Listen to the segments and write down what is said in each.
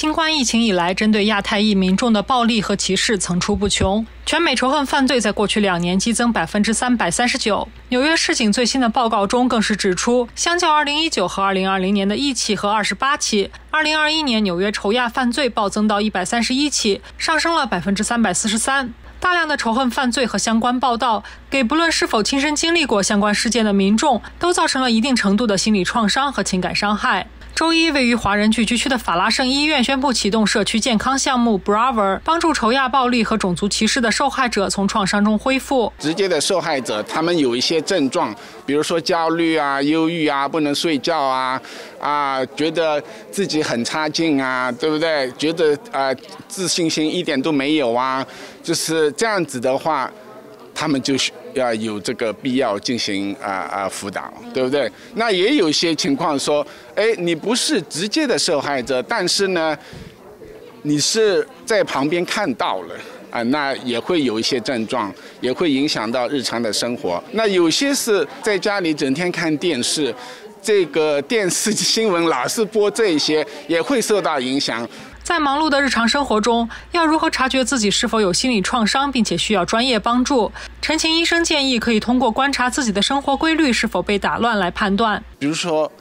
新冠疫情以来，针对亚太裔民众的暴力和歧视层出不穷。全美仇恨犯罪在过去两年激增百分之三百三十九。纽约市警最新的报告中更是指出，相较二零一九和二零二零年的一起和二十八起，二零二一年纽约仇亚犯罪暴增到一百三十一起，上升了百分之三百四十三。大量的仇恨犯罪和相关报道，给不论是否亲身经历过相关事件的民众，都造成了一定程度的心理创伤和情感伤害。周一，位于华人聚居区的法拉盛医院宣布启动社区健康项目 Bravo，帮助仇亚暴力和种族歧视的受害者从创伤中恢复。直接的受害者，他们有一些症状，比如说焦虑啊、忧郁啊、不能睡觉啊，啊，觉得自己很差劲啊，对不对？觉得啊，自信心一点都没有啊，就是这样子的话。他们就是要有这个必要进行啊啊辅导，对不对？那也有些情况说，哎，你不是直接的受害者，但是呢，你是在旁边看到了啊，那也会有一些症状，也会影响到日常的生活。那有些是在家里整天看电视，这个电视新闻老是播这些，也会受到影响。在忙碌的日常生活中，要如何察觉自己是否有心理创伤，并且需要专业帮助？陈琴医生建议可以通过观察自己的生活规律是否被打乱来判断。比如说，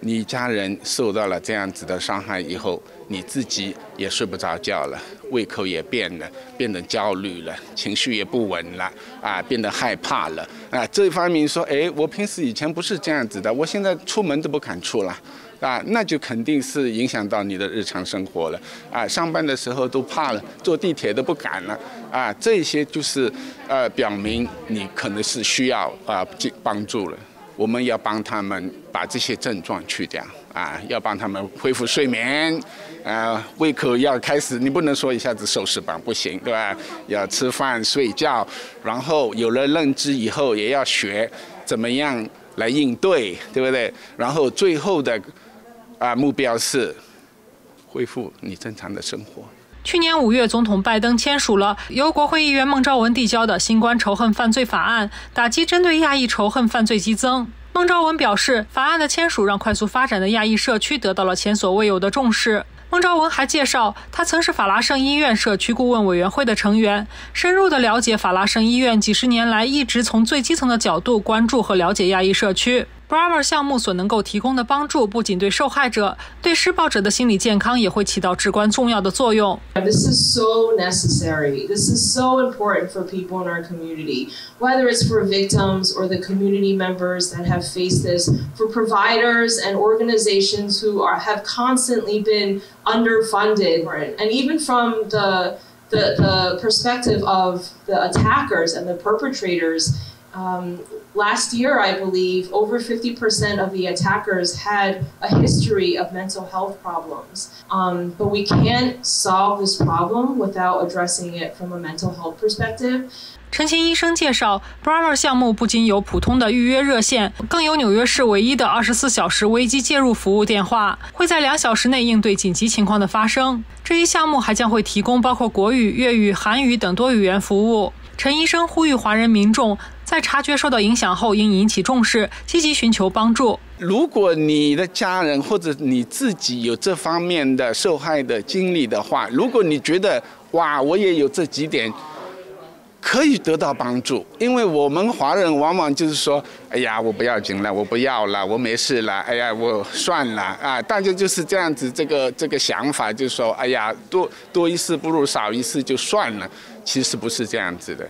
你家人受到了这样子的伤害以后，你自己也睡不着觉了，胃口也变了，变得焦虑了，情绪也不稳了，啊，变得害怕了，啊，这一方面说，哎，我平时以前不是这样子的，我现在出门都不敢出了。啊，那就肯定是影响到你的日常生活了。啊，上班的时候都怕了，坐地铁都不敢了。啊，这些就是呃，表明你可能是需要啊帮助了。我们要帮他们把这些症状去掉。啊，要帮他们恢复睡眠。啊，胃口要开始，你不能说一下子收拾吧，不行，对吧？要吃饭睡觉，然后有了认知以后，也要学怎么样来应对，对不对？然后最后的。啊，目标是恢复你正常的生活。去年五月，总统拜登签署了由国会议员孟昭文递交的新冠仇恨犯罪法案，打击针对亚裔仇恨犯罪激增。孟昭文表示，法案的签署让快速发展的亚裔社区得到了前所未有的重视。孟昭文还介绍，他曾是法拉盛医院社区顾问委员会的成员，深入的了解法拉盛医院几十年来一直从最基层的角度关注和了解亚裔社区。Bravo 项目所能够提供的帮助，不仅对受害者，对施暴者的心理健康也会起到至关重要的作用。This is so necessary. This is so important for people in our community, whether it's for victims or the community members that have faced this, for providers and organizations who are have constantly been underfunded, and even from the the, the perspective of the attackers and the perpetrators. Um, last year, I believe, over 50% of the attackers had a history of mental health problems. Um, but we can't solve this problem without addressing it from a mental health perspective. 陈琴医生介绍，Bravo 项目不仅有普通的预约热线，更有纽约市唯一的二十四小时危机介入服务电话，会在两小时内应对紧急情况的发生。这一项目还将会提供包括国语、粤语、韩语等多语言服务。陈医生呼吁华人民众在察觉受到影响后，应引起重视，积极寻求帮助。如果你的家人或者你自己有这方面的受害的经历的话，如果你觉得哇，我也有这几点。可以得到帮助，因为我们华人往往就是说，哎呀，我不要紧了，我不要了，我没事了，哎呀，我算了啊，大家就是这样子，这个这个想法就是说，哎呀，多多一事不如少一事，就算了，其实不是这样子的。